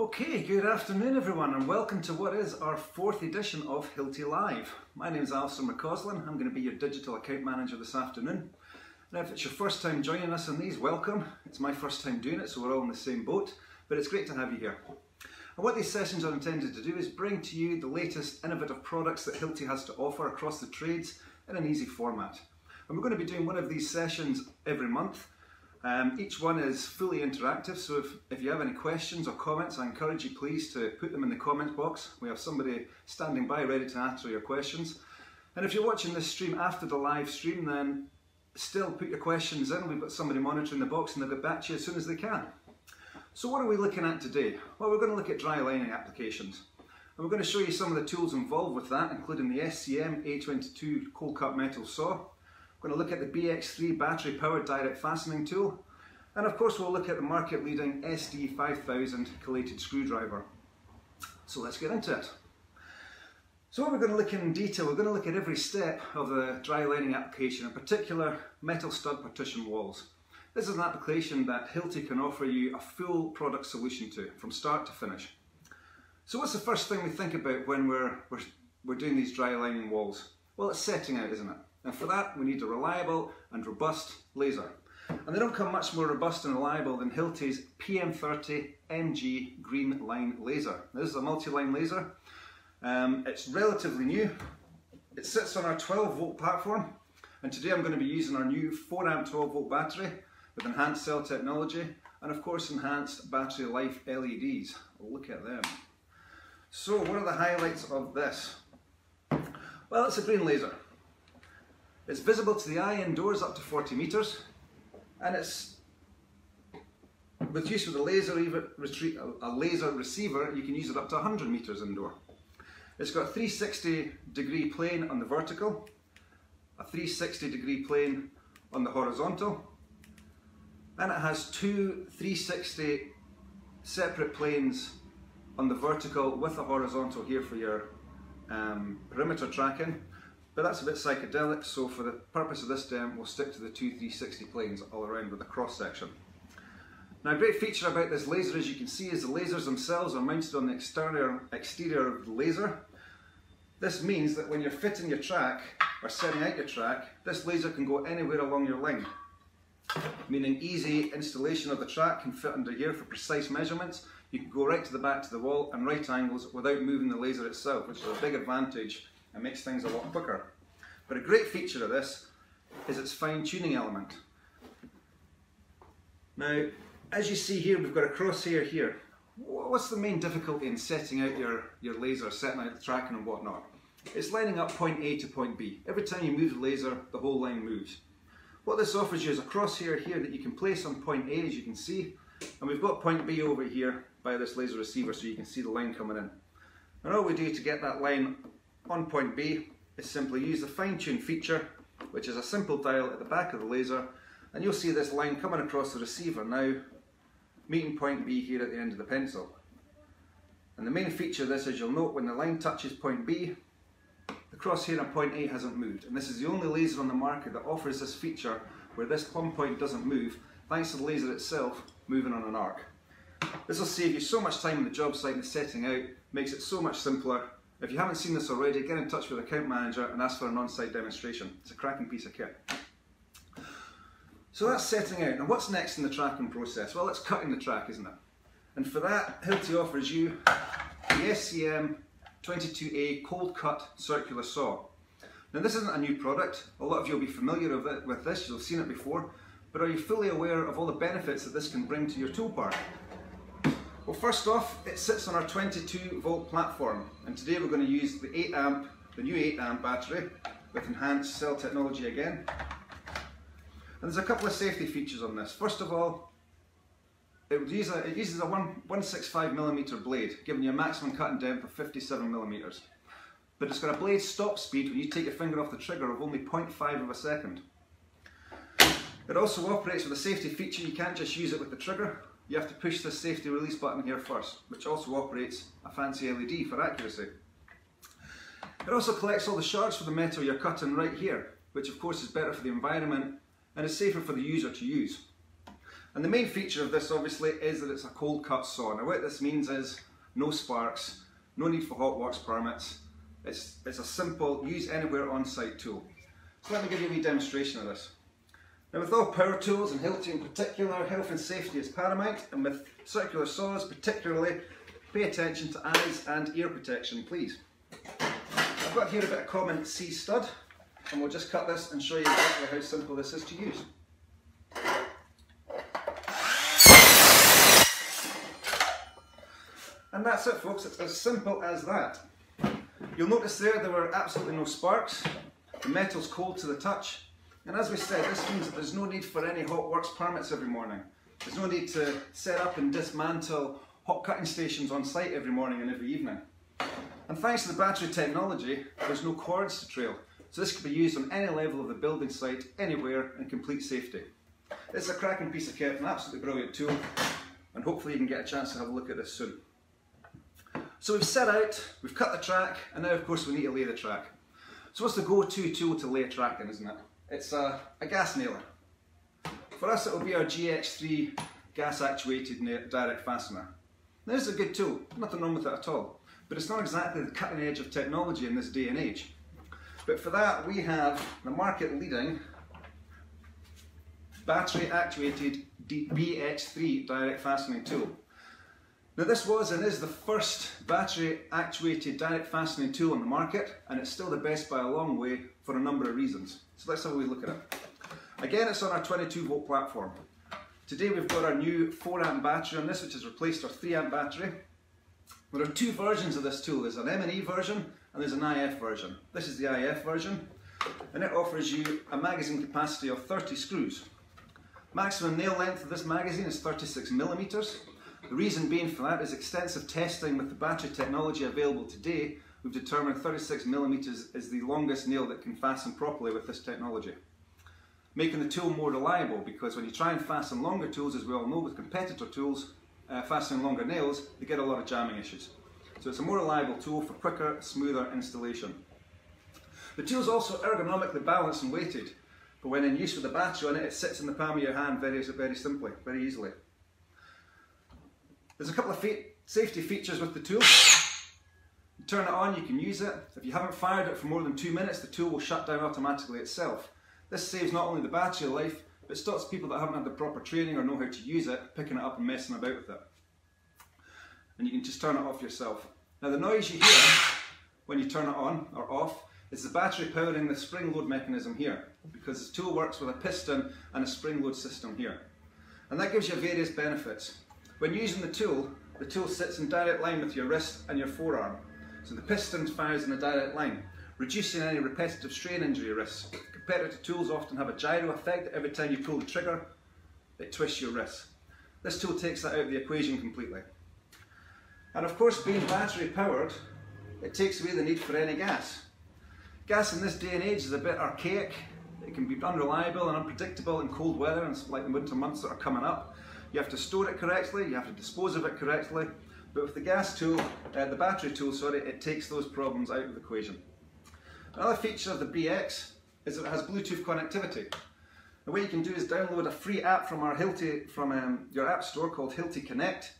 Okay, good afternoon everyone and welcome to what is our fourth edition of Hilti Live. My name is Alistair McCausland, I'm going to be your digital account manager this afternoon. Now if it's your first time joining us on these, welcome. It's my first time doing it so we're all in the same boat, but it's great to have you here. And what these sessions are intended to do is bring to you the latest innovative products that Hilti has to offer across the trades in an easy format. And we're going to be doing one of these sessions every month um, each one is fully interactive, so if, if you have any questions or comments, I encourage you please to put them in the comment box. We have somebody standing by ready to answer your questions. And if you're watching this stream after the live stream, then still put your questions in. We've got somebody monitoring the box and they'll get back to you as soon as they can. So what are we looking at today? Well, we're going to look at dry lining applications. And we're going to show you some of the tools involved with that, including the SCM A22 cold cut metal saw, we're going to look at the BX3 battery powered direct fastening tool. And of course we'll look at the market leading SD5000 collated screwdriver. So let's get into it. So what we're going to look in detail, we're going to look at every step of the dry lining application, in particular metal stud partition walls. This is an application that Hilti can offer you a full product solution to, from start to finish. So what's the first thing we think about when we're, we're, we're doing these dry lining walls? Well, it's setting out, isn't it? And for that, we need a reliable and robust laser. And they don't come much more robust and reliable than Hilti's PM30 MG green line laser. This is a multi-line laser. Um, it's relatively new. It sits on our 12 volt platform. And today I'm going to be using our new 4 amp 12 volt battery with enhanced cell technology and of course enhanced battery life LEDs. Look at them. So what are the highlights of this? Well, it's a green laser. It's visible to the eye indoors up to 40 metres and it's with use of a laser, even a laser receiver you can use it up to 100 metres indoor. It's got a 360 degree plane on the vertical, a 360 degree plane on the horizontal and it has two 360 separate planes on the vertical with a horizontal here for your um, perimeter tracking but that's a bit psychedelic, so for the purpose of this demo, we'll stick to the two 360 planes all around with a cross section. Now a great feature about this laser, as you can see, is the lasers themselves are mounted on the exterior, exterior of the laser. This means that when you're fitting your track, or setting out your track, this laser can go anywhere along your line. Meaning easy installation of the track can fit under here for precise measurements. You can go right to the back to the wall and right angles without moving the laser itself, which is a big advantage and makes things a lot quicker. But a great feature of this is its fine tuning element. Now, as you see here, we've got a crosshair here. What's the main difficulty in setting out your, your laser, setting out the tracking and whatnot? It's lining up point A to point B. Every time you move the laser, the whole line moves. What this offers you is a crosshair here that you can place on point A, as you can see, and we've got point B over here by this laser receiver so you can see the line coming in. And all we do to get that line on point B is simply use the fine tune feature, which is a simple dial at the back of the laser, and you'll see this line coming across the receiver now, meeting point B here at the end of the pencil. And the main feature of this is you'll note when the line touches point B, the crosshair on point A hasn't moved. And this is the only laser on the market that offers this feature where this plumb point doesn't move, thanks to the laser itself moving on an arc. This will save you so much time on the job site and setting out, makes it so much simpler, if you haven't seen this already, get in touch with account manager and ask for an on-site demonstration. It's a cracking piece of kit. So that's setting out. Now what's next in the tracking process? Well, it's cutting the track, isn't it? And for that, Hilti offers you the SCM 22A cold cut circular saw. Now this isn't a new product. A lot of you will be familiar with this, you'll have seen it before. But are you fully aware of all the benefits that this can bring to your tool park? Well first off, it sits on our 22 volt platform and today we're going to use the 8 amp, the new 8 amp battery with enhanced cell technology again. And there's a couple of safety features on this. First of all, it, use a, it uses a 165 millimeter blade, giving you a maximum cutting depth of 57 millimeters. But it's got a blade stop speed when you take your finger off the trigger of only 0.5 of a second. It also operates with a safety feature, you can't just use it with the trigger, you have to push the safety release button here first, which also operates a fancy LED for accuracy. It also collects all the shards for the metal you're cutting right here, which of course is better for the environment and is safer for the user to use. And the main feature of this obviously is that it's a cold cut saw. Now what this means is no sparks, no need for hot works permits. It's, it's a simple use anywhere on site tool. So let me give you a wee demonstration of this. Now with all power tools and Hilti in particular, health and safety is paramount and with circular saws particularly, pay attention to eyes and ear protection please. I've got here a bit of common C stud and we'll just cut this and show you exactly how simple this is to use. And that's it folks, it's as simple as that. You'll notice there there were absolutely no sparks, the metal's cold to the touch, and as we said, this means that there's no need for any hot works permits every morning. There's no need to set up and dismantle hot cutting stations on site every morning and every evening. And thanks to the battery technology, there's no cords to trail. So this can be used on any level of the building site, anywhere, in complete safety. It's a cracking piece of kit, an absolutely brilliant tool, and hopefully you can get a chance to have a look at this soon. So we've set out, we've cut the track, and now of course we need to lay the track. So what's the go-to tool to lay a track in, isn't it? It's a, a gas nailer. For us it will be our GX3 gas actuated direct fastener. Now, this is a good tool, nothing wrong with it at all, but it's not exactly the cutting edge of technology in this day and age. But for that we have the market leading battery actuated BX3 direct fastening tool. Now this was and is the first battery actuated direct fastening tool on the market and it's still the best by a long way for a number of reasons. So let's have a look at it. Again it's on our 22 volt platform. Today we've got our new 4 amp battery on this which has replaced our 3 amp battery. There are two versions of this tool. There's an M&E version and there's an IF version. This is the IF version and it offers you a magazine capacity of 30 screws. Maximum nail length of this magazine is 36 millimeters the reason being for that is extensive testing with the battery technology available today, we've determined 36 millimeters is the longest nail that can fasten properly with this technology. Making the tool more reliable because when you try and fasten longer tools, as we all know with competitor tools, uh, fastening longer nails, they get a lot of jamming issues. So it's a more reliable tool for quicker, smoother installation. The tool is also ergonomically balanced and weighted, but when in use with a battery on it, it sits in the palm of your hand very, very simply, very easily. There's a couple of fe safety features with the tool. You turn it on, you can use it. If you haven't fired it for more than two minutes, the tool will shut down automatically itself. This saves not only the battery life, but stops people that haven't had the proper training or know how to use it, picking it up and messing about with it. And you can just turn it off yourself. Now the noise you hear when you turn it on or off is the battery powering the spring load mechanism here because this tool works with a piston and a spring load system here. And that gives you various benefits. When using the tool, the tool sits in direct line with your wrist and your forearm. So the piston fires in a direct line, reducing any repetitive strain injury risks. Competitive tools often have a gyro effect every time you pull the trigger, it twists your wrist. This tool takes that out of the equation completely. And of course, being battery powered, it takes away the need for any gas. Gas in this day and age is a bit archaic. It can be unreliable and unpredictable in cold weather, and like the winter months that are coming up. You have to store it correctly, you have to dispose of it correctly, but with the gas tool, uh, the battery tool, sorry, it takes those problems out of the equation. Another feature of the BX is that it has Bluetooth connectivity. The way you can do is download a free app from our Hilti, from um, your app store called Hilti Connect,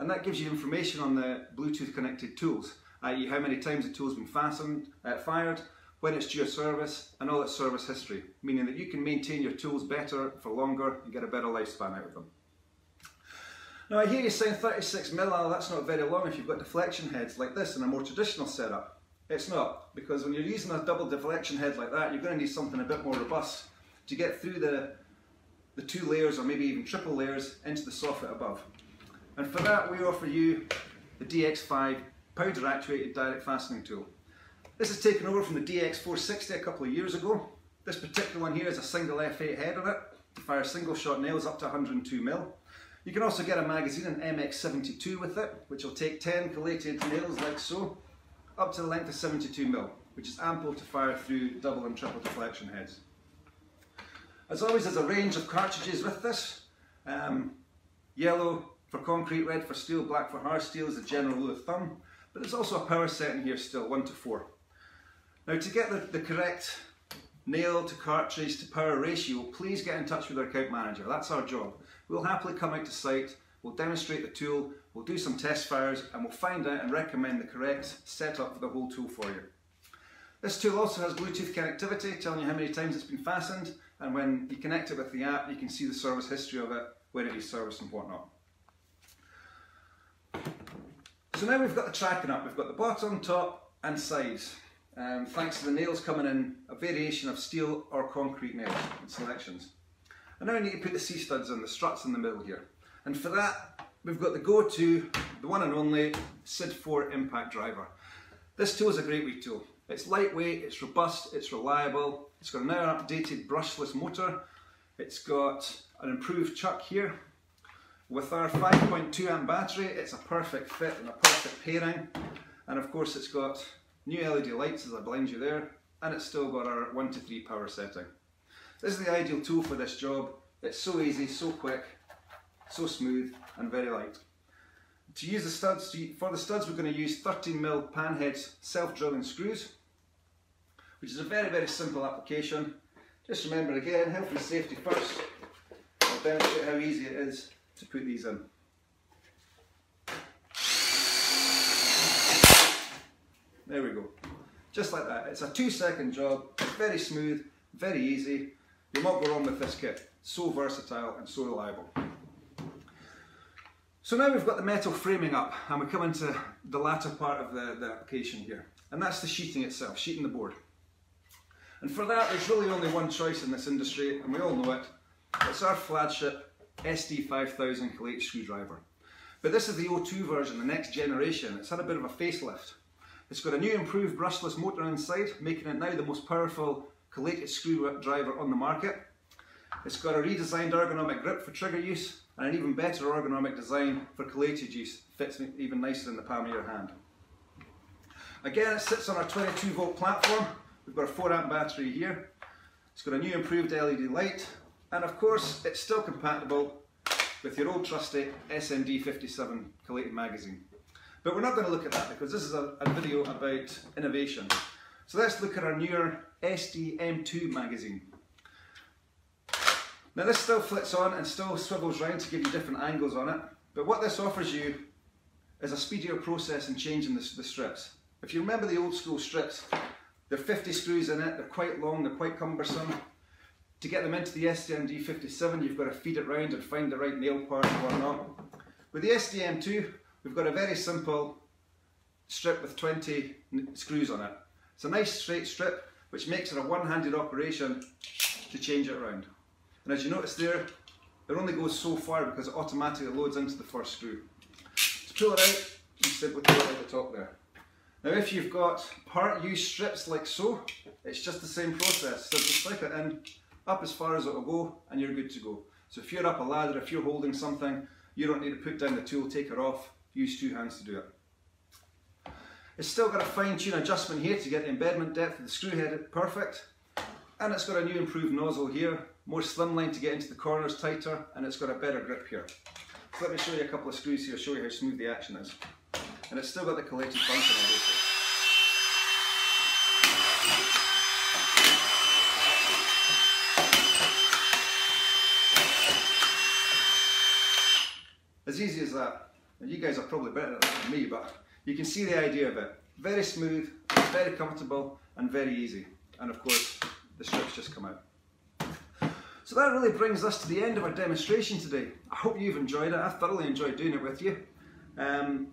and that gives you information on the Bluetooth connected tools, i.e. how many times the tool's been fastened, uh, fired, when it's due service, and all its service history, meaning that you can maintain your tools better for longer and get a better lifespan out of them. Now I hear you saying 36 mil, that's not very long if you've got deflection heads like this in a more traditional setup. It's not, because when you're using a double deflection head like that, you're going to need something a bit more robust to get through the, the two layers or maybe even triple layers into the soffit above. And for that we offer you the DX5 powder actuated direct fastening tool. This is taken over from the DX460 a couple of years ago. This particular one here is a single F8 head on it. to fire single shot nails up to 102 mil. You can also get a magazine, an MX72 with it, which will take 10 collated nails like so, up to the length of 72 mil, which is ample to fire through double and triple deflection heads. As always, there's a range of cartridges with this. Um, yellow for concrete, red for steel, black for hard steel is the general rule of thumb. But there's also a power setting here still, 1 to 4. Now to get the, the correct nail to cartridge to power ratio, please get in touch with our account manager. That's our job. We'll happily come out to site, we'll demonstrate the tool, we'll do some test fires and we'll find out and recommend the correct setup for the whole tool for you. This tool also has Bluetooth connectivity, telling you how many times it's been fastened, and when you connect it with the app, you can see the service history of it, where it is serviced and whatnot. So now we've got the tracking up, we've got the bottom, top and sides. Um, thanks to the nails coming in a variation of steel or concrete nails and selections. And now I need to put the C-studs in, the struts in the middle here. And for that, we've got the go-to, the one and only SID4 impact driver. This tool is a great wee tool. It's lightweight, it's robust, it's reliable. It's got now updated brushless motor. It's got an improved chuck here. With our 5.2 amp battery, it's a perfect fit and a perfect pairing. And of course it's got new LED lights as I blind you there, and it's still got our 1 to 3 power setting. This is the ideal tool for this job. It's so easy, so quick, so smooth and very light. To use the studs, for the studs we're going to use 13mm panheads self-drilling screws, which is a very, very simple application. Just remember again, health and safety first. I'll demonstrate how easy it is to put these in. There we go. Just like that. It's a two second job, very smooth, very easy. You'll not go wrong with this kit. So versatile and so reliable. So now we've got the metal framing up and we come into the latter part of the, the application here. And that's the sheeting itself, sheeting the board. And for that, there's really only one choice in this industry, and we all know it. It's our flagship SD5000 Collated screwdriver. But this is the O2 version, the next generation. It's had a bit of a facelift. It's got a new improved brushless motor inside, making it now the most powerful collated screwdriver on the market. It's got a redesigned ergonomic grip for trigger use, and an even better ergonomic design for collated use. Fits even nicer in the palm of your hand. Again, it sits on our 22 volt platform. We've got a 4 amp battery here. It's got a new improved LED light, and of course, it's still compatible with your old trusty SMD57 collated magazine. But we're not going to look at that because this is a, a video about innovation. So let's look at our newer SD-M2 magazine. Now this still flits on and still swivels round to give you different angles on it, but what this offers you is a speedier process in changing the, the strips. If you remember the old school strips, there are 50 screws in it, they're quite long, they're quite cumbersome. To get them into the SDMD57, you've got to feed it round and find the right nail part and whatnot. With the SDM2, we've got a very simple strip with 20 screws on it. It's a nice straight strip, which makes it a one-handed operation to change it around. And as you notice there, it only goes so far because it automatically loads into the first screw. To pull it out, you simply pull it out the top there. Now if you've got part use strips like so, it's just the same process. Just slip it in, up as far as it will go, and you're good to go. So if you're up a ladder, if you're holding something, you don't need to put down the tool, take it off, use two hands to do it. It's still got a fine tune adjustment here to get the embedment depth of the screw head perfect. And it's got a new improved nozzle here, more slimline to get into the corners tighter, and it's got a better grip here. So let me show you a couple of screws here, show you how smooth the action is. And it's still got the collated function. As easy as that. And you guys are probably better at that than me, but you can see the idea of it. Very smooth, very comfortable, and very easy. And of course, the strips just come out. So that really brings us to the end of our demonstration today. I hope you've enjoyed it. I thoroughly enjoyed doing it with you. Um,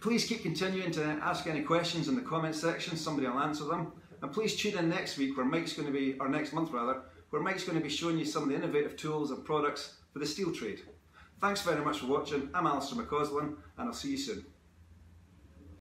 please keep continuing to ask any questions in the comment section. Somebody will answer them. And please tune in next week where Mike's going to be, or next month rather, where Mike's going to be showing you some of the innovative tools and products for the steel trade. Thanks very much for watching. I'm Alistair McCausland and I'll see you soon.